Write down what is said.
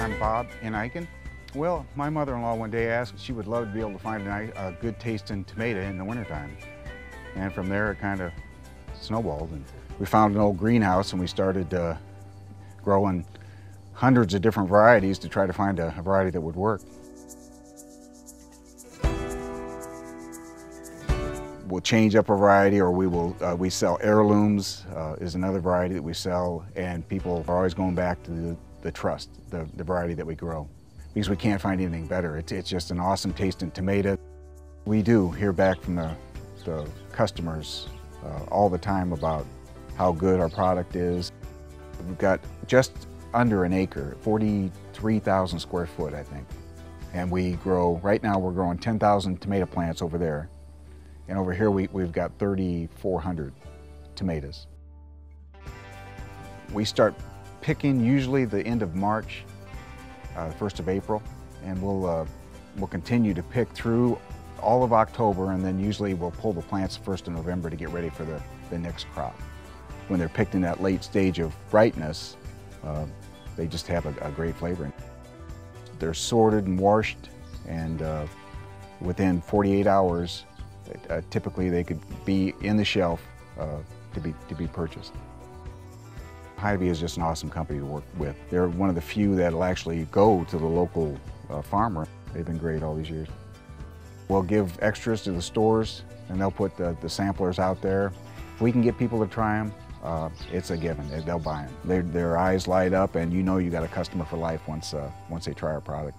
Bob Ineichen. Well, my mother-in-law one day asked she would love to be able to find a, a good tasting tomato in the wintertime. And from there it kind of snowballed. And we found an old greenhouse and we started uh, growing hundreds of different varieties to try to find a, a variety that would work. We'll change up a variety or we will uh, we sell heirlooms uh, is another variety that we sell and people are always going back to the, the trust, the, the variety that we grow because we can't find anything better. It's, it's just an awesome tasting tomato. We do hear back from the, the customers uh, all the time about how good our product is. We've got just under an acre, 43,000 square foot, I think. And we grow, right now we're growing 10,000 tomato plants over there. And over here we, we've got 3,400 tomatoes. We start picking usually the end of March, uh, 1st of April, and we'll, uh, we'll continue to pick through all of October and then usually we'll pull the plants 1st of November to get ready for the, the next crop. When they're picked in that late stage of ripeness, uh, they just have a, a, great flavor. They're sorted and washed and uh, within 48 hours, uh, typically they could be in the shelf uh, to, be, to be purchased. Hy-Vee is just an awesome company to work with. They're one of the few that'll actually go to the local uh, farmer. They've been great all these years. We'll give extras to the stores and they'll put the, the samplers out there. If we can get people to try them, uh, it's a given. They'll buy them. Their, their eyes light up and you know you got a customer for life once, uh, once they try our product.